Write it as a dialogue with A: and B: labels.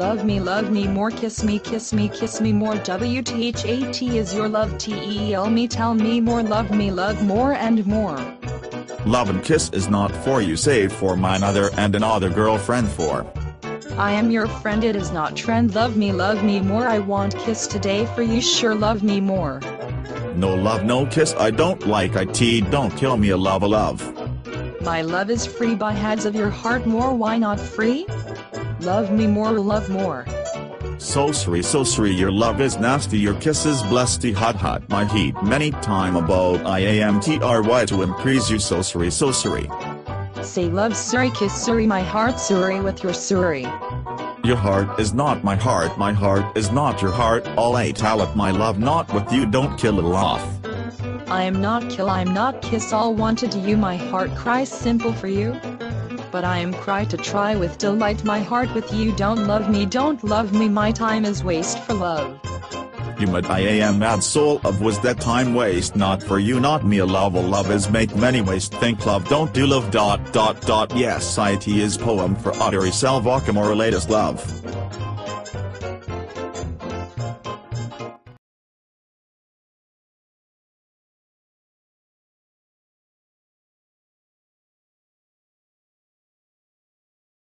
A: love me love me more kiss me kiss me kiss me more WTHAT is your love TEL me tell me more love me love more and more
B: Love and kiss is not for you save for mine other and another girlfriend for.
A: I am your friend it is not trend love me love me more I want kiss today for you sure love me more
B: No love no kiss I don't like it don't kill me a love a love.
A: My love is free by heads of your heart more why not free? Love me more love more.
B: So sorry so sorry your love is nasty your kiss is blessedy hot hot my heat many time about IAMTRY to increase you so sorry so sorry.
A: Say love Suri kiss Suri my heart Suri with your Suri.
B: Your heart is not my heart my heart is not your heart all I tell it my love not with you don't kill it off.
A: I am not kill I am not kiss all wanted to you my heart cries simple for you. But I am cry to try with delight my heart with you don't love me don't love me my time is waste for love.
B: You mad I am mad soul of was that time waste not for you not me a love a love is make many waste think love don't do love dot dot dot yes it is poem for Otteri selvakamora latest love.